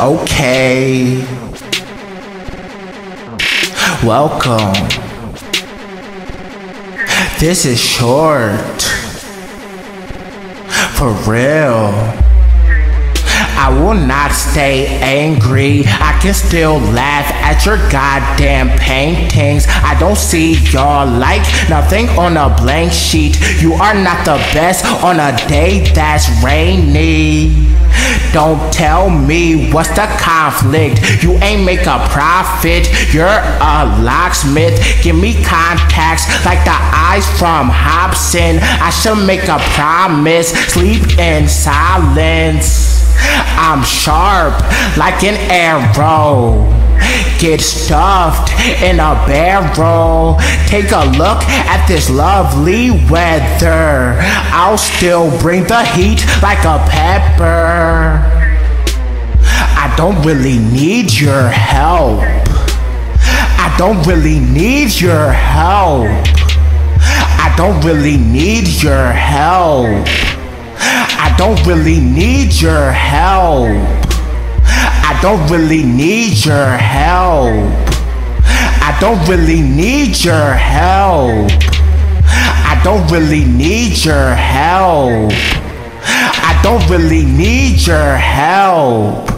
Okay. Welcome. This is short. For real. I will not stay angry. I can still laugh at your goddamn paintings. I don't see y'all like nothing on a blank sheet. You are not the best on a day that's rainy. Don't tell me what's the conflict. You ain't make a profit. You're a locksmith. Give me contacts like the eyes from Hobson. I should make a promise. Sleep in silence. I'm sharp like an arrow. Get stuffed in a barrel. Take a look at this lovely weather. I'll still bring the heat like a pepper. I don't really need your help. I don't really need your help. I don't really need your help. I don't really need your help. I don't really need your help. I don't really need your help. I don't really need your help. I don't really need your help.